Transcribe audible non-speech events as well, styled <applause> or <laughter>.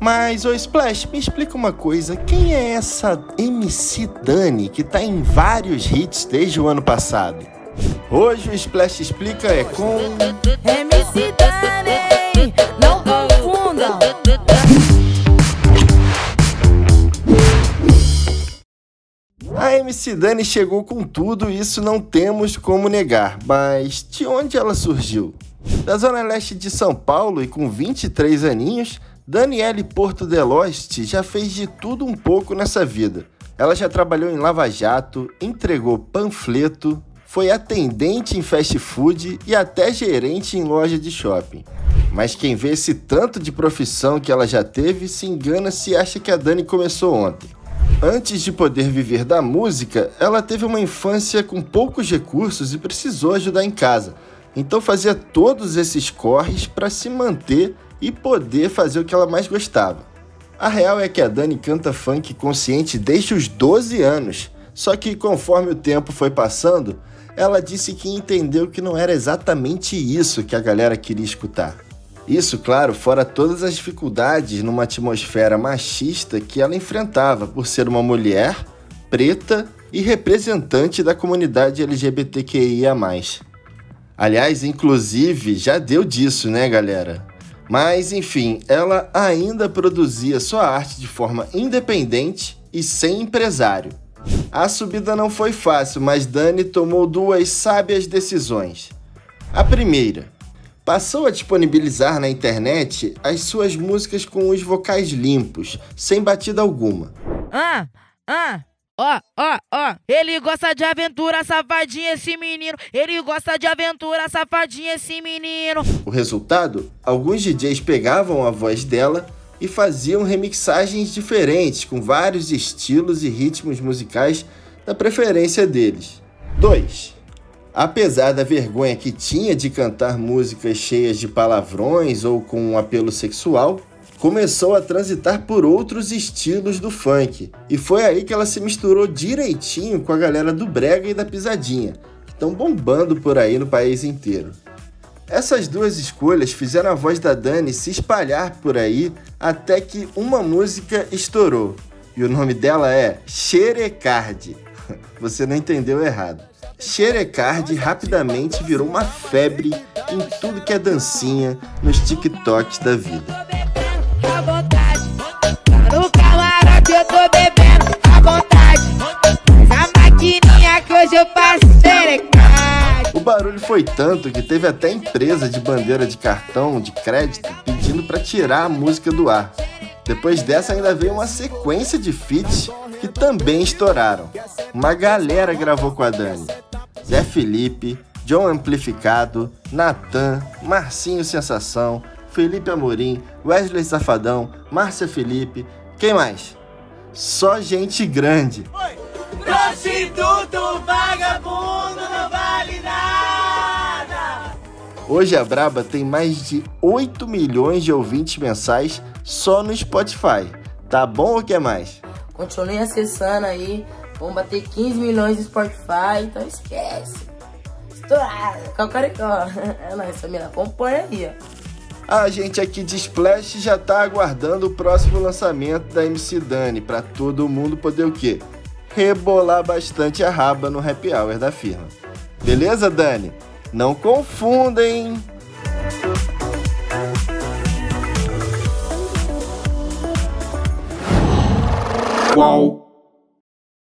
Mas, ô Splash, me explica uma coisa. Quem é essa MC Dani que tá em vários hits desde o ano passado? Hoje o Splash Explica é com... MC Dani, não confundam. A MC Dani chegou com tudo isso não temos como negar, mas de onde ela surgiu? Da zona leste de São Paulo e com 23 aninhos, Daniele Porto Deloste já fez de tudo um pouco nessa vida. Ela já trabalhou em Lava Jato, entregou panfleto, foi atendente em fast food e até gerente em loja de shopping. Mas quem vê esse tanto de profissão que ela já teve se engana se acha que a Dani começou ontem. Antes de poder viver da música, ela teve uma infância com poucos recursos e precisou ajudar em casa. Então fazia todos esses corres para se manter e poder fazer o que ela mais gostava. A real é que a Dani canta funk consciente desde os 12 anos, só que conforme o tempo foi passando, ela disse que entendeu que não era exatamente isso que a galera queria escutar. Isso, claro, fora todas as dificuldades numa atmosfera machista que ela enfrentava por ser uma mulher, preta e representante da comunidade LGBTQIA. Aliás, inclusive, já deu disso, né, galera? Mas, enfim, ela ainda produzia sua arte de forma independente e sem empresário. A subida não foi fácil, mas Dani tomou duas sábias decisões. A primeira, passou a disponibilizar na internet as suas músicas com os vocais limpos, sem batida alguma. Ah, ah, Ó, ó, ó, ele gosta de aventura, safadinho esse menino. Ele gosta de aventura, safadinho esse menino. O resultado? Alguns DJs pegavam a voz dela e faziam remixagens diferentes, com vários estilos e ritmos musicais da preferência deles. 2. Apesar da vergonha que tinha de cantar músicas cheias de palavrões ou com um apelo sexual, começou a transitar por outros estilos do funk. E foi aí que ela se misturou direitinho com a galera do brega e da pisadinha, que estão bombando por aí no país inteiro. Essas duas escolhas fizeram a voz da Dani se espalhar por aí até que uma música estourou. E o nome dela é Xerecard. <laughs> Você não entendeu errado. Xerecard rapidamente virou uma febre em tudo que é dancinha nos TikToks da vida. Foi tanto que teve até empresa de bandeira de cartão de crédito pedindo para tirar a música do ar. Depois dessa ainda veio uma sequência de feats que também estouraram. Uma galera gravou com a Dani. Zé Felipe, John Amplificado, Natan, Marcinho Sensação, Felipe Amorim, Wesley Safadão, Márcia Felipe, quem mais? Só gente grande. Prostituto, vagabundo. Hoje a Braba tem mais de 8 milhões de ouvintes mensais só no Spotify. Tá bom ou quer mais? Continue acessando aí. Vamos bater 15 milhões no Spotify, então esquece. Estourado, calcaricó. <laughs> É nóis, família. Acompanha aí, ó. A gente aqui de Splash já tá aguardando o próximo lançamento da MC Dani para todo mundo poder o quê? Rebolar bastante a raba no happy hour da firma. Beleza, Dani? Não confundem! Qual?